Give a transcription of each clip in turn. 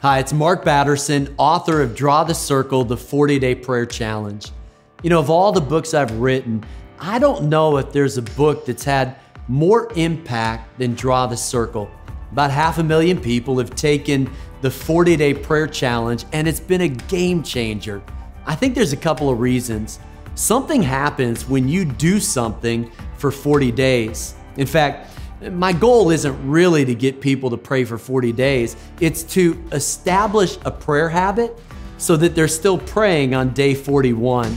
Hi, it's Mark Batterson, author of Draw the Circle, the 40 Day Prayer Challenge. You know, of all the books I've written, I don't know if there's a book that's had more impact than Draw the Circle. About half a million people have taken the 40 Day Prayer Challenge, and it's been a game changer. I think there's a couple of reasons. Something happens when you do something for 40 days. In fact, my goal isn't really to get people to pray for 40 days, it's to establish a prayer habit so that they're still praying on day 41.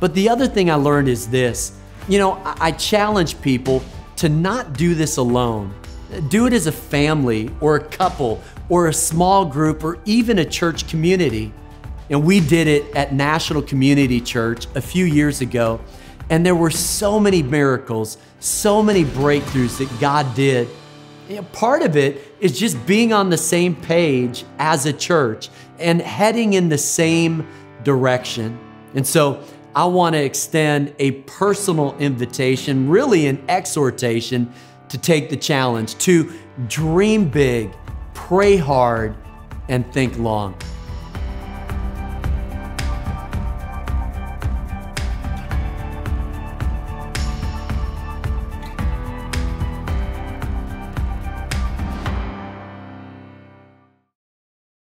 But the other thing I learned is this you know, I challenge people to not do this alone. Do it as a family or a couple or a small group or even a church community. And we did it at National Community Church a few years ago. And there were so many miracles, so many breakthroughs that God did. You know, part of it is just being on the same page as a church and heading in the same direction. And so I want to extend a personal invitation, really an exhortation to take the challenge, to dream big, pray hard, and think long.